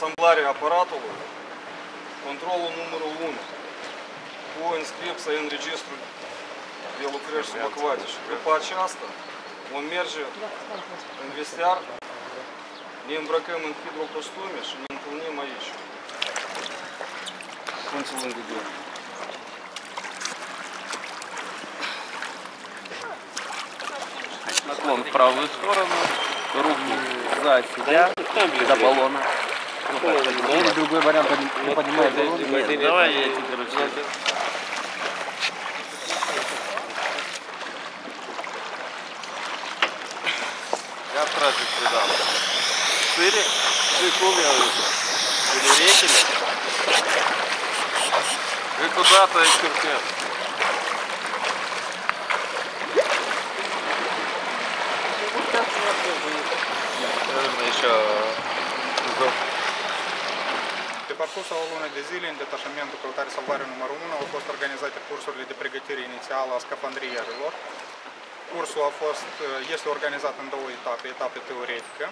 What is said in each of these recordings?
asamblarea aparatului, controlul numărul 1, cu inscripția în registrul de lucrări subacvatice. După aceasta vom merge în vestiar, ne îmbrăcăm în hidrocostume și ne întâlnim aici. Punți lângă gură. Наклон в правую сторону, руку за себя, до баллона. Или другой вариант не поднимает баллон. Нет, давай я тебе, короче, Я стражик придам. Шире, шикуме, перерекили. И куда-то эксперимент. Наверное, еще Pe parcursul a o lună de zile, în detașamentul căutare salvare numărul 1 au fost organizate cursurile de pregătire inițială a scafandrierilor. Cursul a fost, este organizat în două etape, etape teoretică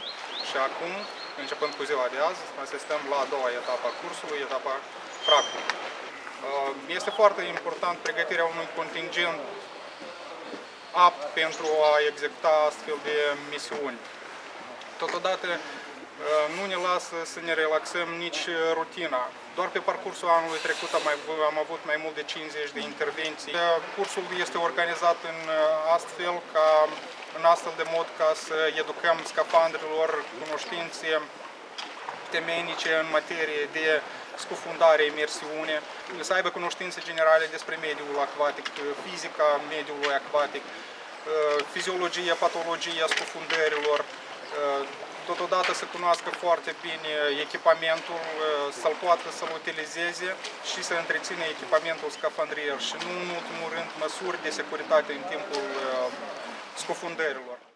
și acum, începând cu ziua de azi, asistăm la a doua etapă a cursului, etapa practică. Este foarte important pregătirea unui contingent apt pentru a executa astfel de misiuni. Totodată nu ne lasă să ne relaxăm nici rutina. Doar pe parcursul anului trecut am, mai, am avut mai mult de 50 de intervenții. Cursul este organizat în astfel ca în astfel de mod ca să educăm scafandrilor cunoștințe temenice în materie de scufundare, imersiune, să aibă cunoștințe generale despre mediul acvatic, fizica mediului acvatic, fiziologia, patologia scufundărilor, totodată să cunoască foarte bine echipamentul, să-l poată să-l utilizeze și să întrețină echipamentul scafandrier și nu în ultimul rând măsuri de securitate în timpul scufundărilor.